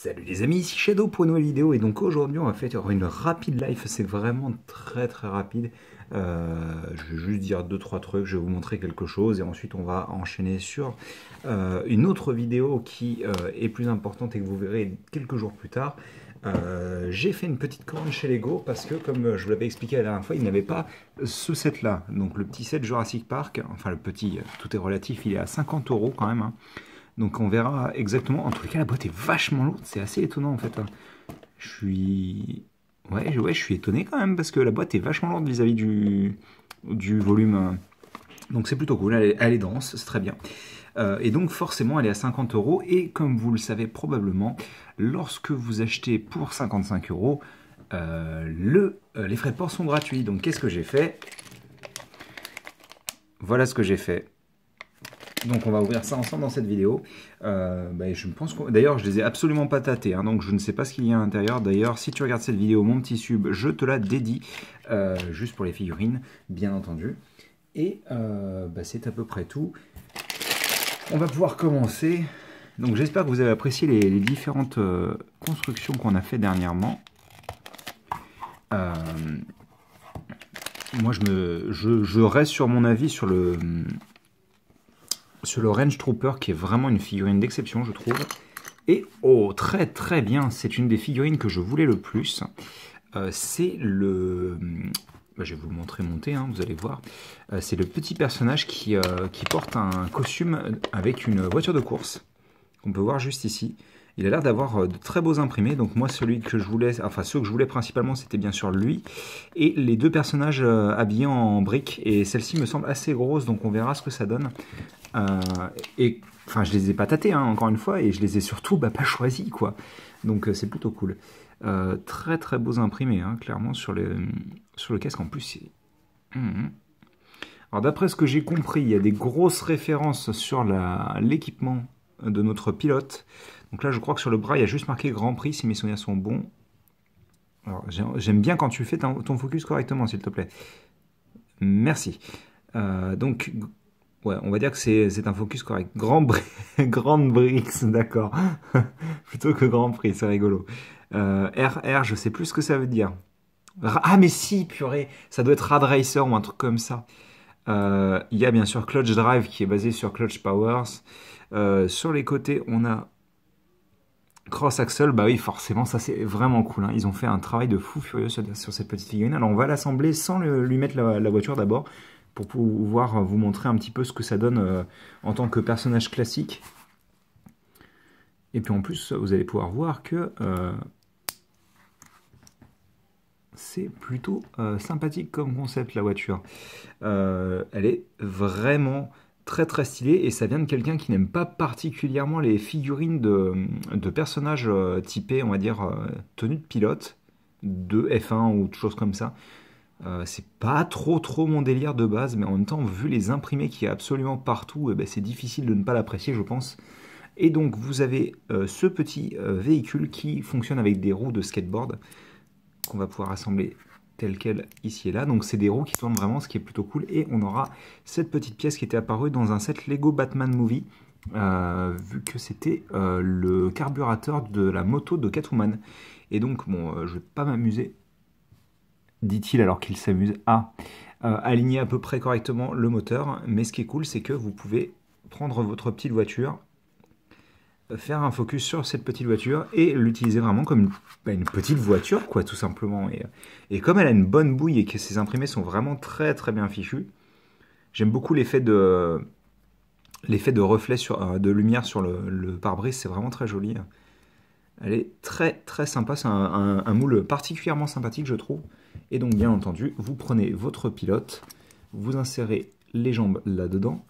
Salut les amis, ici Shadow pour une nouvelle vidéo et donc aujourd'hui on va faire une rapide live, c'est vraiment très très rapide. Euh, je vais juste dire deux trois trucs, je vais vous montrer quelque chose et ensuite on va enchaîner sur euh, une autre vidéo qui euh, est plus importante et que vous verrez quelques jours plus tard. J'ai fait une petite commande chez Lego parce que comme je vous l'avais expliqué la dernière fois, il n'avait pas ce set là, donc le petit set Jurassic Park, enfin le petit, tout est relatif, il est à 50 euros quand même. Hein. Donc on verra exactement. En tout cas, la boîte est vachement lourde. C'est assez étonnant en fait. Hein. Je suis... Ouais, ouais, je suis étonné quand même parce que la boîte est vachement lourde vis-à-vis du, volume. Donc c'est plutôt cool. Elle est, dense, c'est très bien. Euh, et donc forcément, elle est à 50 euros. Et comme vous le savez probablement, lorsque vous achetez pour 55 euros, euh, euh, les frais de port sont gratuits. Donc qu'est-ce que j'ai fait? Voilà ce que j'ai fait. Donc on va ouvrir ça ensemble dans cette vidéo. Euh, bah, je pense D'ailleurs, je les ai absolument pas tâtés, hein, donc je ne sais pas ce qu'il y a à l'intérieur. D'ailleurs, si tu regardes cette vidéo, mon petit sub, je te la dédie, euh, juste pour les figurines, bien entendu. Et euh, bah, c'est à peu près tout. On va pouvoir commencer. Donc j'espère que vous avez apprécié les, différentes constructions qu'on a fait dernièrement. moi, je, me, je reste sur mon avis sur le sur le Range Trooper qui est vraiment une figurine d'exception je trouve. Et oh très très bien, c'est une des figurines que je voulais le plus. Euh, c'est le... Bah, je vais vous montrer monter, hein, vous allez voir. Euh, c'est le petit personnage euh, qui porte un costume avec une voiture de course. On peut voir juste ici. Il a l'air d'avoir de très beaux imprimés. Donc moi, celui que je voulais, enfin ceux que je voulais principalement, c'était bien sûr lui. Et les deux personnages habillés en briques. Et celle-ci me semble assez grosse, donc on verra ce que ça donne. Euh, et enfin, je les ai pas tâtés, hein, encore une fois, et je les ai surtout bah, pas choisis, quoi. Donc euh, c'est plutôt cool. Euh, très très beaux imprimés, hein, clairement, sur le, sur le casque. En plus, hum, hum. Alors d'après ce que j'ai compris, il y a des grosses références sur l'équipement de notre pilote. Donc là, je crois que sur le bras, il y a juste marqué Grand Prix, si mes souvenirs sont bons. J'aime bien quand tu fais ton focus correctement, s'il te plaît. Merci. donc, Ouais, on va dire que c'est un focus correct. Grand Grande Brix, d'accord. Plutôt que Grand Prix, c'est rigolo. Euh, RR, je sais plus ce que ça veut dire. Ah, mais si, purée, ça doit être Rad Racer ou un truc comme ça. Euh, il y a bien sûr Clutch Drive qui est basé sur Clutch Powers. Euh, sur les côtés, on a Cross Axle. Bah oui, forcément, ça c'est vraiment cool. Hein. Ils ont fait un travail de fou furieux sur, cette petite figurine. Alors on va l'assembler sans lui mettre la voiture d'abord pour pouvoir vous montrer un petit peu ce que ça donne euh, en tant que personnage classique. Et puis en plus, vous allez pouvoir voir que euh, c'est plutôt euh, sympathique comme concept la voiture. elle est vraiment très très stylée et ça vient de quelqu'un qui n'aime pas particulièrement les figurines de, personnages typés, on va dire, tenus de pilote, de F1 ou de choses comme ça. Euh, c'est pas trop trop mon délire de base, mais en même temps, vu les imprimés qui y a absolument partout, eh ben, c'est difficile de ne pas l'apprécier, je pense. Et donc, vous avez euh, ce petit euh, véhicule qui fonctionne avec des roues de skateboard qu'on va pouvoir assembler tel quel ici et là. Donc, c'est des roues qui tournent vraiment, ce qui est plutôt cool. Et on aura cette petite pièce qui était apparue dans un set Lego Batman Movie. vu que c'était le carburateur de la moto de Catwoman. Et donc, bon, je vais pas m'amuser dit-il alors qu'il s'amuse à euh, aligner à peu près correctement le moteur. Mais ce qui est cool, c'est que vous pouvez prendre votre petite voiture, faire un focus sur cette petite voiture et l'utiliser vraiment comme une, bah, petite voiture, quoi, tout simplement. Et, et, comme elle a une bonne bouille et que ses imprimés sont vraiment très très bien fichus, j'aime beaucoup l'effet de l'effet de reflet sur, euh, de lumière sur le, pare-brise, c'est vraiment très joli. Elle est très très sympa, c'est un, moule particulièrement sympathique je trouve. Et donc bien entendu, vous prenez votre pilote, vous insérez les jambes là-dedans,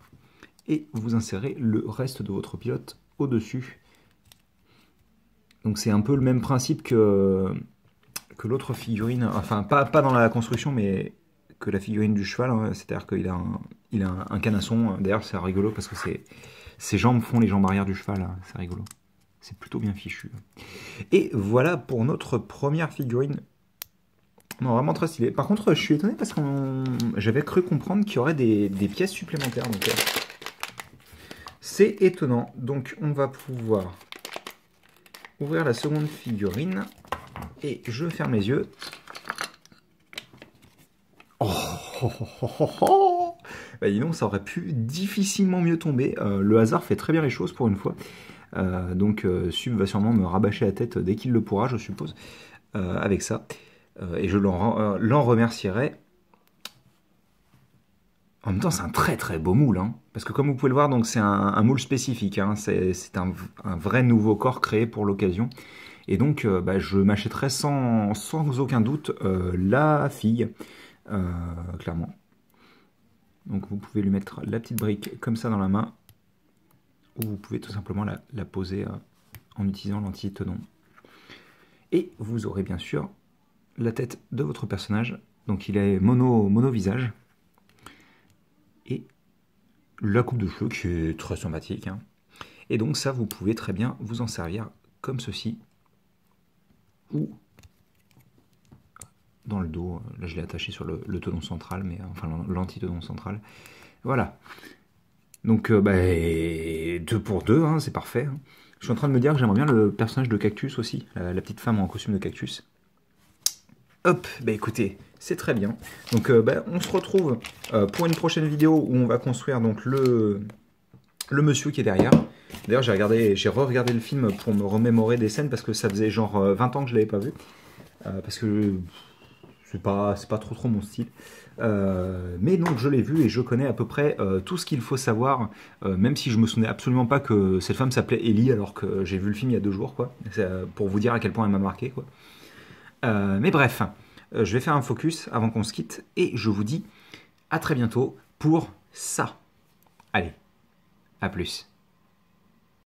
et vous insérez le reste de votre pilote au-dessus. Donc c'est un peu le même principe que, que l'autre figurine, enfin pas, pas dans la construction, mais que la figurine du cheval, hein. c'est-à-dire qu'il a, un, il a un, canasson, d'ailleurs c'est rigolo parce que ses jambes font les jambes arrière du cheval, hein. c'est rigolo. C'est plutôt bien fichu. Et voilà pour notre première figurine. Non, vraiment très stylé. Par contre, je suis étonné parce que j'avais cru comprendre qu'il y aurait des, pièces supplémentaires. Euh, c'est étonnant. Donc, on va pouvoir ouvrir la seconde figurine et je ferme les yeux. Oh, oh, oh, oh bah dis donc, ça aurait pu difficilement mieux tomber. Euh, le hasard fait très bien les choses pour une fois. Euh, donc euh, Sub va sûrement me rabâcher la tête dès qu'il le pourra, je suppose, avec ça. et je l'en remercierai. En même temps, c'est un très très beau moule, hein. parce que comme vous pouvez le voir, c'est un, moule spécifique. Hein. c'est un, vrai nouveau corps créé pour l'occasion. Et donc, bah, je m'achèterai sans, aucun doute la fille, clairement. Donc vous pouvez lui mettre la petite brique comme ça dans la main, ou vous pouvez tout simplement la, poser euh, en utilisant l'anti-tenon. Et vous aurez bien sûr la tête de votre personnage, donc il est mono visage, et la coupe de cheveux qui est très sympathique. Hein. Et donc ça, vous pouvez très bien vous en servir comme ceci, ou dans le dos. Là, je l'ai attaché sur le, le, central, mais enfin l'anti-tenon central. Voilà. Donc, euh, bah, deux pour deux, hein, c'est parfait. Hein. Je suis en train de me dire que j'aimerais bien le personnage de Cactus aussi, la, petite femme en costume de Cactus. Hop, bah écoutez, c'est très bien. Donc, euh, bah, on se retrouve euh, pour une prochaine vidéo où on va construire donc le, le monsieur qui est derrière. D'ailleurs, j'ai regardé, j'ai re-regardé le film pour me remémorer des scènes parce que ça faisait genre 20 ans que je l'avais pas vu. parce que c'est pas, pas trop trop mon style. Euh, mais donc je l'ai vu et je connais à peu près euh, tout ce qu'il faut savoir, euh, même si je me souvenais absolument pas que cette femme s'appelait Ellie alors que j'ai vu le film il y a deux jours, quoi. Pour vous dire à quel point elle m'a marqué, quoi. mais bref, je vais faire un focus avant qu'on se quitte et je vous dis à très bientôt pour ça. Allez, à plus.